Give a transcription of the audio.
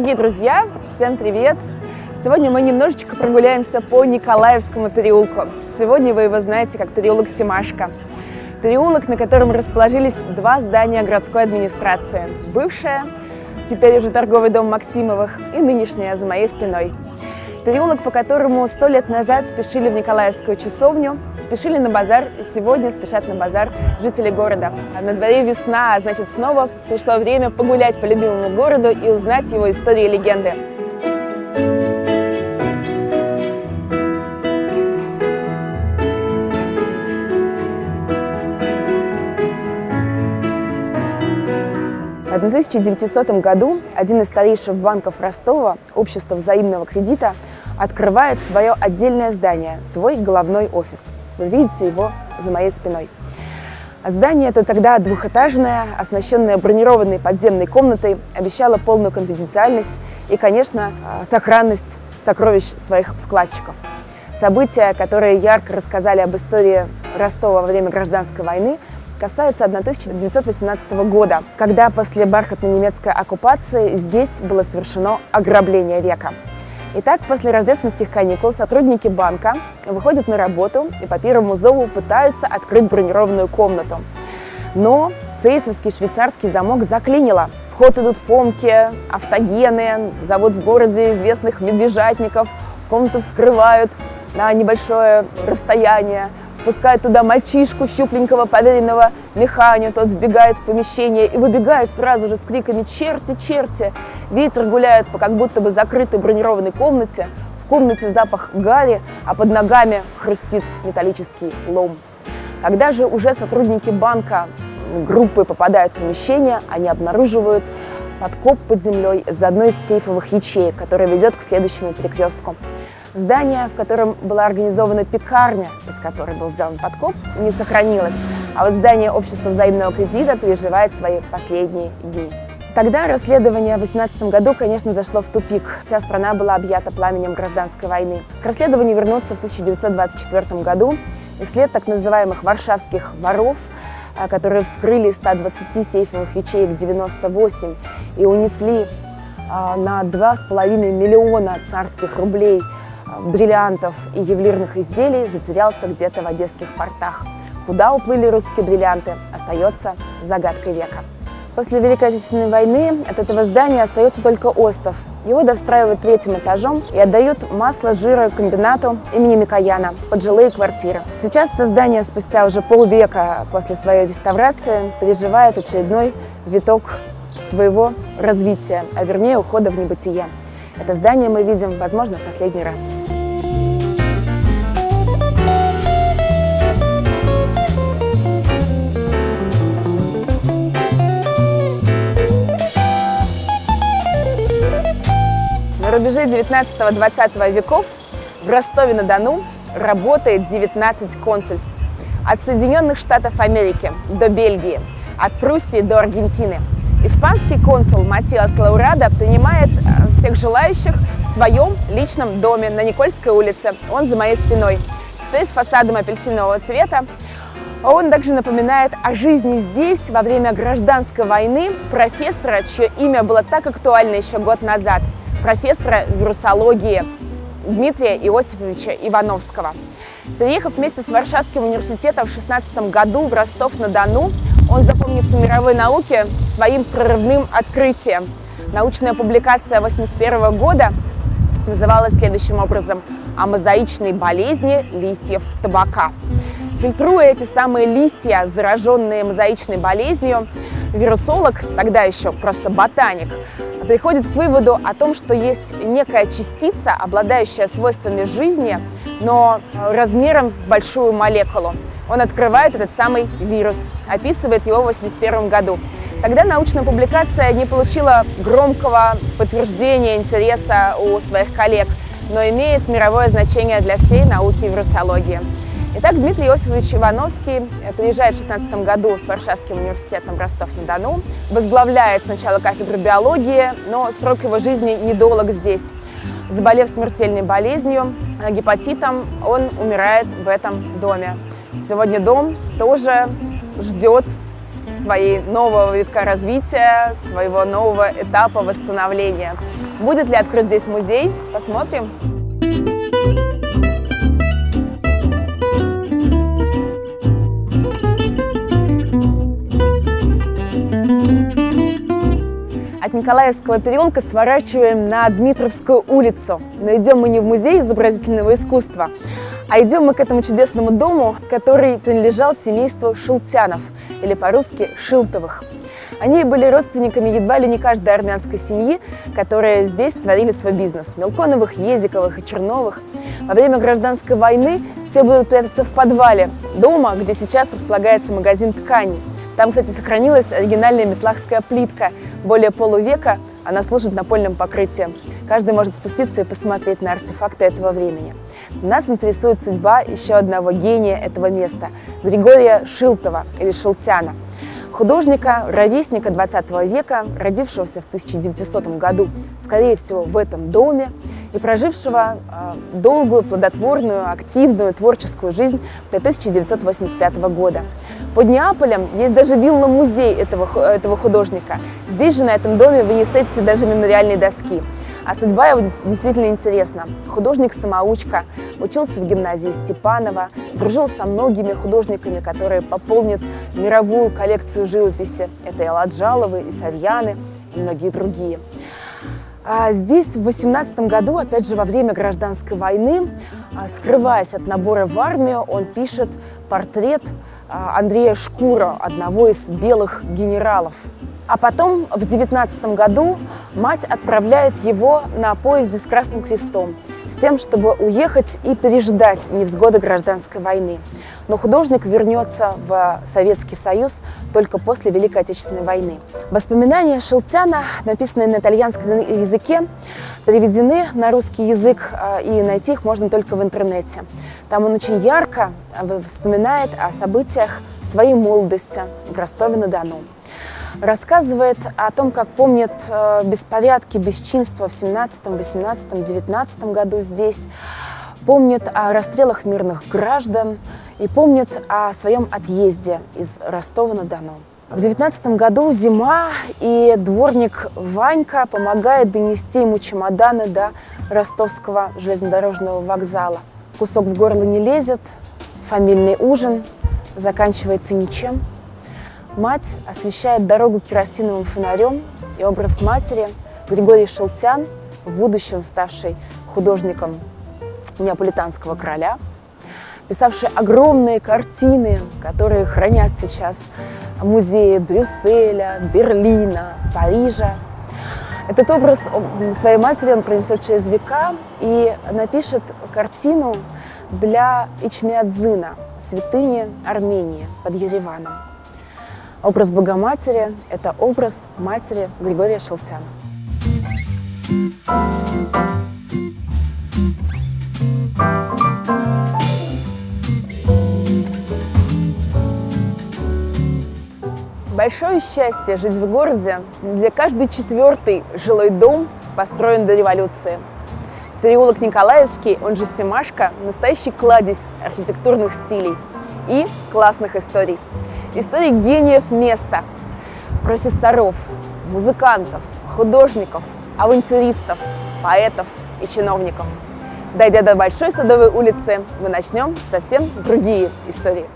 Дорогие друзья, всем привет! Сегодня мы немножечко прогуляемся по Николаевскому переулку. Сегодня вы его знаете как переулок Семашко. Переулок, на котором расположились два здания городской администрации. Бывшая, теперь уже торговый дом Максимовых, и нынешняя за моей спиной. Переулок, по которому сто лет назад спешили в Николаевскую часовню, спешили на базар, и сегодня спешат на базар жители города. А на дворе весна, а значит снова пришло время погулять по любимому городу и узнать его истории и легенды. В 1900 году один из старейших банков Ростова, Общество взаимного кредита, открывает свое отдельное здание, свой головной офис. Вы видите его за моей спиной. Здание это тогда двухэтажное, оснащенное бронированной подземной комнатой, обещало полную конфиденциальность и, конечно, сохранность сокровищ своих вкладчиков. События, которые ярко рассказали об истории Ростова во время гражданской войны, касаются 1918 года, когда после бархатной немецкой оккупации здесь было совершено ограбление века. Итак, после рождественских каникул сотрудники банка выходят на работу и по первому зову пытаются открыть бронированную комнату. Но сейсовский швейцарский замок заклинило. В ход идут фомки, автогены, завод в городе известных медвежатников. Комнату вскрывают на небольшое расстояние пускает туда мальчишку щупленького, поверенного механию, тот вбегает в помещение и выбегает сразу же с криками «Черти, черти!». Ветер гуляет по как будто бы закрытой бронированной комнате, в комнате запах гари, а под ногами хрустит металлический лом. Когда же уже сотрудники банка группы попадают в помещение, они обнаруживают подкоп под землей за одной из сейфовых ячеек, которая ведет к следующему перекрестку. Здание, в котором была организована пекарня, из которой был сделан подкоп, не сохранилось. А вот здание общества взаимного кредита переживает свои последние дни. Тогда расследование в 2018 году, конечно, зашло в тупик. Вся страна была объята пламенем гражданской войны. К расследованию вернуться в 1924 году и след так называемых варшавских воров, а, которые вскрыли 120 сейфовых ячеек 98 и унесли а, на 2,5 миллиона царских рублей – бриллиантов и ювелирных изделий затерялся где-то в одесских портах. Куда уплыли русские бриллианты, остается загадкой века. После Великой Отечественной войны от этого здания остается только остов. Его достраивают третьим этажом и отдают масло жира комбинату имени Микояна под жилые квартиры. Сейчас это здание спустя уже полвека после своей реставрации переживает очередной виток своего развития, а вернее ухода в небытие. Это здание мы видим, возможно, в последний раз. На рубеже 19-20 веков в Ростове-на-Дону работает 19 консульств. От Соединенных Штатов Америки до Бельгии, от Пруссии до Аргентины – Испанский консул Матиас Лаурадо принимает э, всех желающих в своем личном доме на Никольской улице. Он за моей спиной. Теперь с фасадом апельсинового цвета. Он также напоминает о жизни здесь во время гражданской войны профессора, чье имя было так актуально еще год назад, профессора вирусологии Дмитрия Иосифовича Ивановского. Приехав вместе с Варшавским университетом в 16 году в Ростов-на-Дону, он запомнится мировой науке своим прорывным открытием. Научная публикация 1981 года называлась следующим образом «О мозаичной болезни листьев табака». Фильтруя эти самые листья, зараженные мозаичной болезнью, вирусолог, тогда еще просто ботаник, приходит к выводу о том, что есть некая частица, обладающая свойствами жизни, но размером с большую молекулу. Он открывает этот самый вирус, описывает его в 1981 году. Тогда научная публикация не получила громкого подтверждения интереса у своих коллег, но имеет мировое значение для всей науки вирусологии. Итак, Дмитрий Иосифович Ивановский приезжает в 16 году с Варшавским университетом Ростов-на-Дону, возглавляет сначала кафедру биологии, но срок его жизни недолг здесь. Заболев смертельной болезнью, гепатитом, он умирает в этом доме. Сегодня дом тоже ждет своей нового витка развития, своего нового этапа восстановления. Будет ли открыт здесь музей? Посмотрим. Николаевского переулка сворачиваем на Дмитровскую улицу. Но идем мы не в музей изобразительного искусства, а идем мы к этому чудесному дому, который принадлежал семейству Шилтянов, или по-русски Шилтовых. Они были родственниками едва ли не каждой армянской семьи, которые здесь творили свой бизнес. Мелконовых, Езиковых и Черновых. Во время гражданской войны те будут прятаться в подвале дома, где сейчас располагается магазин тканей. Там, кстати, сохранилась оригинальная метлахская плитка. Более полувека она служит напольным покрытием. Каждый может спуститься и посмотреть на артефакты этого времени. Нас интересует судьба еще одного гения этого места – Григория Шилтова или Шилтяна – художника, ровесника 20 века, родившегося в 1900 году, скорее всего, в этом доме, и прожившего э, долгую, плодотворную, активную творческую жизнь до 1985 года. Под Неаполем есть даже вилла-музей этого, этого художника. Здесь же, на этом доме, вы не встретите даже мемориальные доски. А судьба его действительно интересна. Художник-самоучка, учился в гимназии Степанова, дружил со многими художниками, которые пополнят мировую коллекцию живописи. Это и Аладжаловы, и Савьяны, и многие другие. А здесь в 18 году, опять же, во время гражданской войны, а, скрываясь от набора в армию, он пишет портрет а, Андрея Шкура, одного из белых генералов. А потом в 19 году мать отправляет его на поезде с Красным Крестом с тем, чтобы уехать и переждать невзгоды гражданской войны. Но художник вернется в Советский Союз только после Великой Отечественной войны. Воспоминания Шелтяна, написанные на итальянском языке, переведены на русский язык, а, и найти их можно только в интернете. Там он очень ярко вспоминает о событиях своей молодости в Ростове-на-Дону рассказывает о том, как помнит э, беспорядки, бесчинства в 17, 18, 19 году здесь, помнит о расстрелах мирных граждан и помнит о своем отъезде из Ростова-на-Дону. В 19 году зима, и дворник Ванька помогает донести ему чемоданы до ростовского железнодорожного вокзала. Кусок в горло не лезет, фамильный ужин заканчивается ничем. Мать освещает дорогу керосиновым фонарем, и образ матери Григорий Шелтян, в будущем ставший художником неаполитанского короля, писавший огромные картины, которые хранят сейчас в музее Брюсселя, Берлина, Парижа. Этот образ своей матери он пронесет через века и напишет картину для Ичмиадзина, святыни Армении под Ереваном. Образ Богоматери – это образ матери Григория Шелтяна. Большое счастье жить в городе, где каждый четвертый жилой дом построен до революции. Переулок Николаевский, он же Семашка, настоящий кладезь архитектурных стилей и классных историй. Истории гениев места, профессоров, музыкантов, художников, авантюристов, поэтов и чиновников. Дойдя до Большой Садовой улицы, мы начнем совсем другие истории.